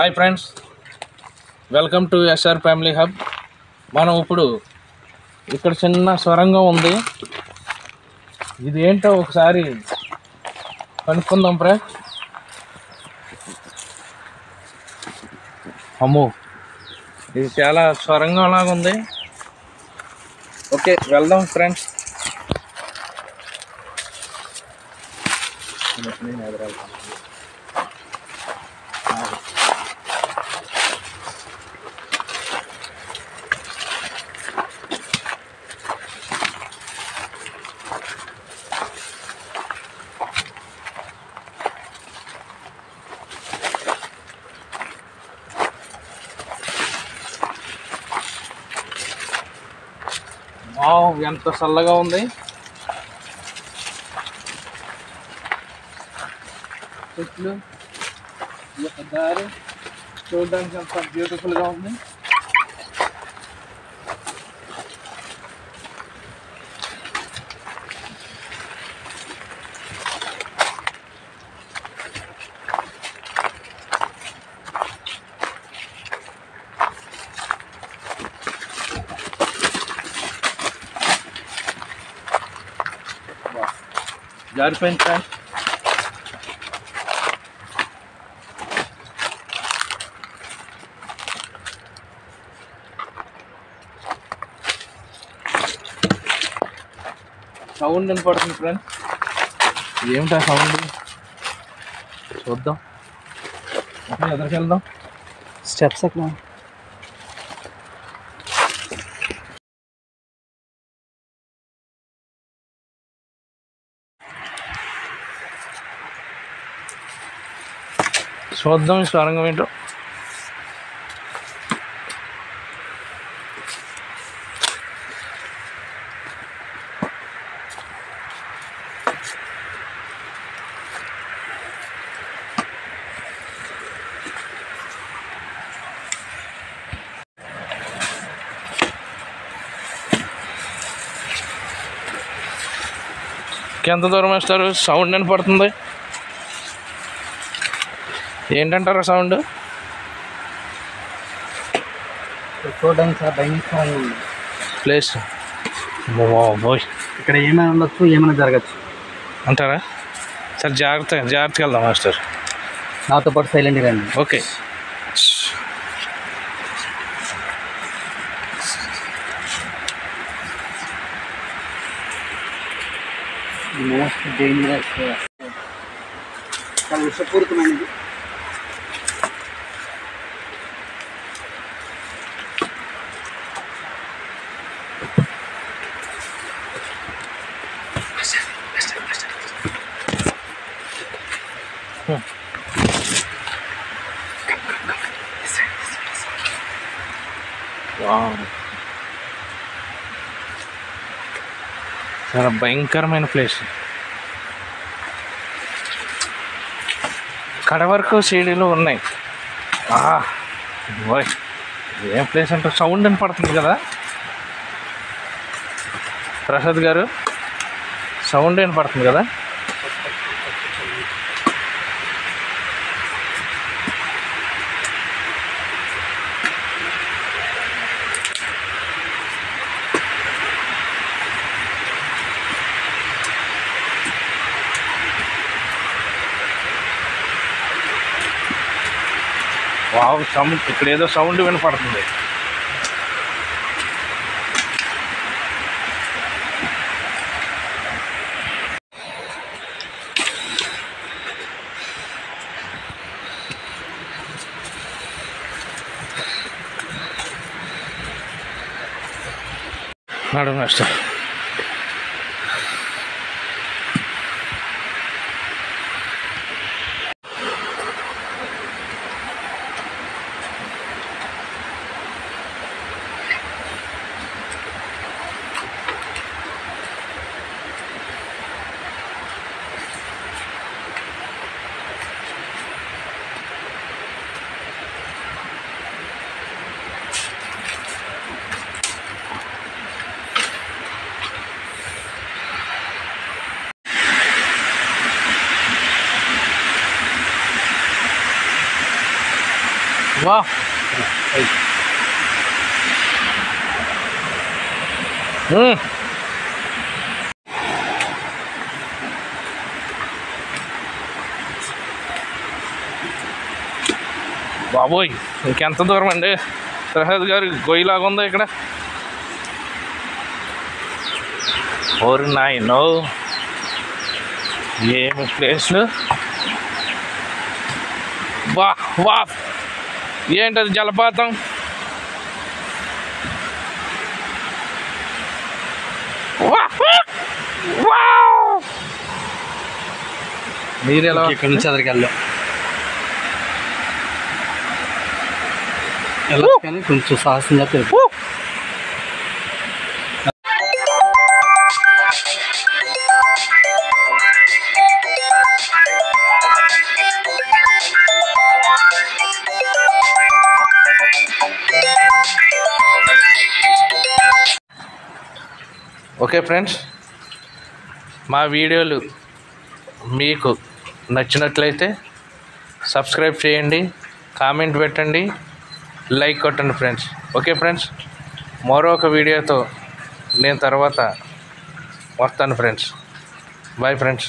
Hi friends welcome to SR family hub మనం ఇప్పుడు ఇక్కడ చిన్న సొరంగం ఉంది. ఇది ఏంటో ఒకసారి కనుక్కుందాం ఫ్రెండ్స్ అమ్మో ఇది చాలా సొరంగం లాగా ఉంది. ఓకే వెళ్దాం ఫ్రెండ్స్ వావ్ ఎంత చల్లగా ఉంది. చెట్లు ఈ యొక్క దారి. చూడడానికి ఎంత బ్యూటిఫుల్గా ఉంది. జారిపోయింది ఫ్రెండ్స్ సౌండ్ వినపడుతుంది ఫ్రెండ్స్ ఏమిటా సౌండ్ చూద్దాం. ఎదురుకి వెళ్దాం స్టెప్స్ ఎక్కడ? చూద్దాం స్వరంగం ఏంటో? ఎంత దూరం వేస్తారు? సౌండ్ వినపడుతుంది. ఏంటంటారా సౌండ్? చూడడానికి చాలా భయంకరంగా ఉంది ప్లేస్. బాయ్ ఇక్కడ ఏమైనా ఉండొచ్చు ఏమైనా జరగచ్చు. అంటారా? సరే జాగ్రత్త జాగ్రత్తగా వెళ్దాం మాస్టర్. నాతో పాటు సైలెంట్గా రండి. ఓకే. మోస్ట్ డేంజరస్ చాలా విషపూరితమైనది. చాలా భయంకరమైన ప్లేస్ కడ వరకు సీడీలు ఉన్నాయి. బాయ్ ఓయ్ ఏం ప్లేస్ అంటే సౌండ్ అని పడుతుంది కదా? ప్రసాద్ గారు? సౌండ్ ఏం పడుతుంది కదా? వావ్ సౌండ్ ఇక్కడ ఏదో సౌండ్ వినపడుతుంది. నడు మాస్టర్ వా hmm. బాబోయ్ ఇంకెంత దూరం అండి సరహద్ గారు గొయ్యిలాగా ఉందా ఇక్కడ? ఓరి నాయనో ఏమి ప్లేస్లు వా వా ఏంటది జలపాతం వా, వా, వావ్! మీరు ఎలా ఇక్కడ నుంచి అదరికి వెళ్దాం వెళ్ళచ్చు కానీ కొంచెం సాహసంగా తెలుపు ఓకే ఫ్రెండ్స్ మా వీడియోలు మీకు నచ్చినట్లయితే సబ్స్క్రైబ్ చేయండి కామెంట్ పెట్టండి లైక్ కొట్టండి ఫ్రెండ్స్. ఓకే ఫ్రెండ్స్ మరో ఒక వీడియోతో నేను తర్వాత వస్తాను ఫ్రెండ్స్. Bye friends.